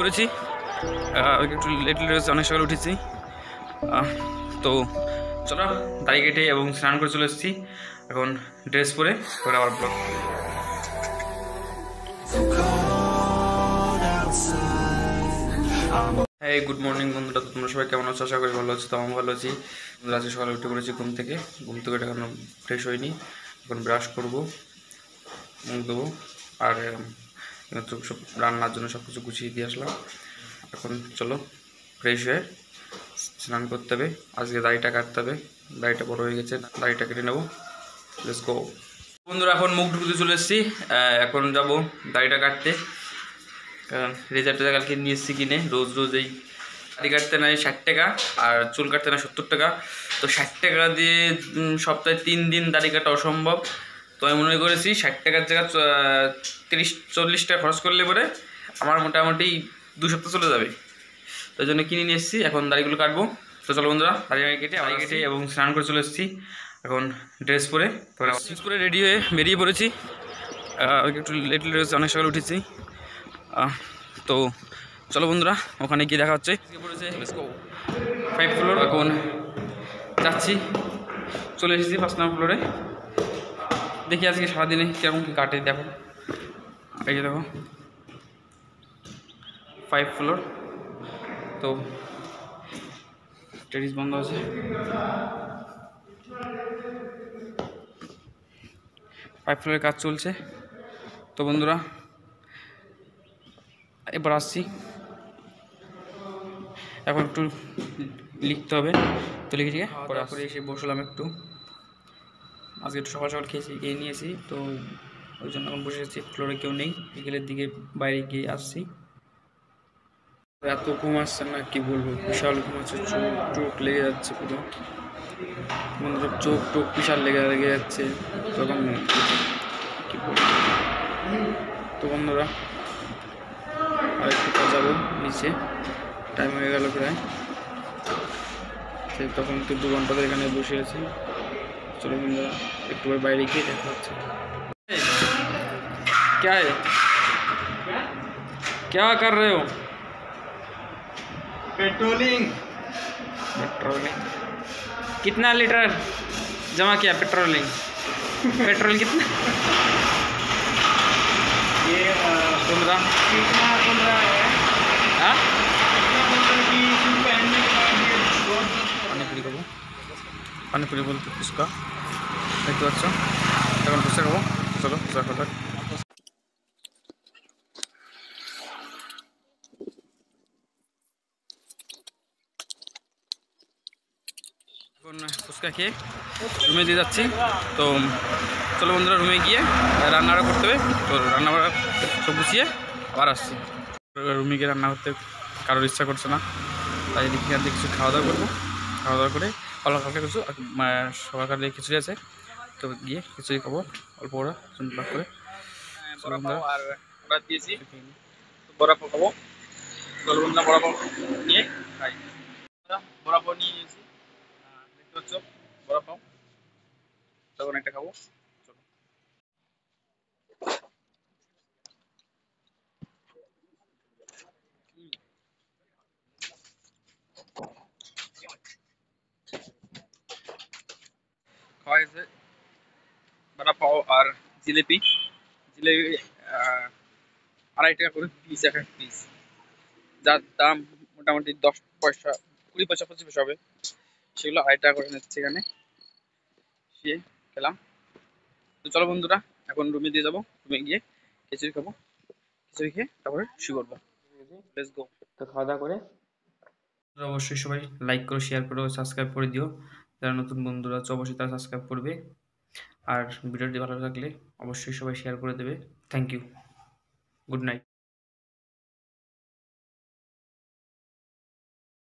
করেছি। একটু late late অনেক সকালে উঠেছি। তো চলো, দাড়ি কেটে এবং স্নান করে চলে এসেছি। এখন ড্রেস পরে পরে আবার ব্লগ হ্যাঁ গুড মর্নিং বন্ধুরা, তো তোমরা সবাই কেমন আছো? আশা করি ভালো আছো, তো ভালো আছি। আজকে সকালে উঠে পড়েছি ঘুম থেকে। ঘুম থেকে এখনও ফ্রেশ হয়নি এখন ব্রাশ করব, মুখ দেবো আর সব রান্নার জন্য সব কিছু গুছিয়ে দিয়ে আসলাম। এখন চলো ফ্রেশ হয়ে স্নান করতে হবে। আজকে দাড়িটা কাটতে হবে। দাড়িটা বড় হয়ে গেছে, দাড়িটা কেটে নেব। লেটস গো বন্ধুরা, এখন মুখ ঢুকতে চলে এসেছি। এখন যাব দাড়িটা কাটতে। কারণ রেজাল্ট কালকে নিয়ে এসেছি কিনে। রোজ রোজ এই দাড়ি কাটতে নেয় ষাট টাকা আর চুল কাটতে নেয় সত্তর টাকা। তো ষাট টাকা দিয়ে সপ্তাহে তিন দিন দাড়ি কাটা অসম্ভব। তো আমি মনে করেছি ষাট টাকার আহ, তিরিশ চল্লিশ টাকা খরচ করলে পরে আমার মোটামুটি দু সপ্তাহ চলে যাবে। তো ওই জন্য কিনে নিয়ে এসেছি এখন দাড়িগুলো কাটবো। তো চলো বন্ধুরা দাড়ি কেটে দাড়ি কেটে এবং স্নান করে চলে এসেছি। এখন ড্রেস পরে ড্রেস করে রেডি হয়ে বেরিয়ে পড়েছি। একটু লেট লেট হয়েছে অনেক সকালে উঠেছি। তো চলো বন্ধুরা ওখানে গিয়ে দেখা হচ্ছে। ফাইভ ফ্লোর এখন যাচ্ছি। চলে এসেছি ফার্স্ট নাম্বার ফ্লোরে দেখি আজকে সারাদিনে কীরকম কী কাটে দেখো। এই যে দেখো। ফাইভ ফ্লোর তো টেরিস বন্ধ আছে। ফাইভ ফ্লোরের কাজ চলছে। তো বন্ধুরা এবার আসছি। এখন একটু লিখতে হবে। তো লিখে পরে এসে বসলাম একটু। আজকে একটু সকাল সকাল খেয়েছি, খেয়ে নিয়েছি, তো ওই জন্য এখন বসে আছি ফ্লোরে কেউ নেই, বিকেলের দিকে বাইরে গিয়ে আসছি। এত ঘুম আসছে না, কি বলব, বিশাল ঘুম আসছে, চোখ টোক লেগে যাচ্ছে পুরো। বন্ধুরা চোখ টোক বিশাল লেগে লেগে যাচ্ছে, তখন কি বলব। তো বন্ধুরা আর একটু যাব নিচে টাইম হয়ে গেল প্রায়। তখন তো দু ঘণ্টা এখানে বসে আছি। চলো বন্ধুরা একটু পর বাইরে গিয়ে দেখা হচ্ছে क्या है क्या कर रहे हो पेट्रोलिंग पेट्रोलिंग कितना लीटर जमा किया पेट्रोलिंग पेट्रोल कितना ये अ, पंद्रह कितना बोल रहा है দেখতে পাচ্ছ? এখন ফুচকা খাব। চলো ফুচকা ফুচকা খেয়ে রুমে দিয়ে যাচ্ছি। তো চলো বন্ধুরা রুমে গিয়ে রান্নাটা করতে হবে। তো রান্না বাড়া সব গুছিয়ে আবার আসছি। রুমে গিয়ে রান্না করতে কারোর ইচ্ছা করছে না। তাই এদিকে কিছু খাওয়া দাওয়া করব। খাওয়া দাওয়া করে অল্প কিছু উম, সকালে খিচুড়ি আছে। তো গিয়ে খিচুড়ি খাব অল্প ওরা সুন্দর করে। বড়া পাও আর বড়া দিয়েছি। তো বড়া পাও খাব। চলো বন্ধুরা বড়া পাও নিয়ে খাই। বন্ধুরা, বড়া পাও নিয়ে নিয়েছি। আহ, দেখতে পাচ্ছ বড়া পাও তখন একটা খাব। চলো। খাওয়া গেছে। বড়া পাও আর জিলিপি। জিলিপি আড়াই টাকা করে পিস একটা পিস যার দাম মোটামুটি দশ পয়সা কুড়ি পয়সা পঁচিশ পয়সা হবে। সেগুলো আড়াই টাকা করে নিচ্ছে এখানে। সে খেলাম। তো চলো বন্ধুরা এখন রুমে দিয়ে যাব। রুমে গিয়ে খিচুড়ি খাব। খিচুড়ি খেয়ে তারপরে শুরু করব। লেটস গো তো খাওয়া দাওয়া করে? অবশ্যই সবাই লাইক করো শেয়ার করো সাবস্ক্রাইব করে দিও। যারা নতুন বন্ধুরা আছে অবশ্যই তারা সাবস্ক্রাইব করবে। আর ভিডিওটি ভালো লাগলে অবশ্যই সবাই শেয়ার করে দেবে। Thank you good night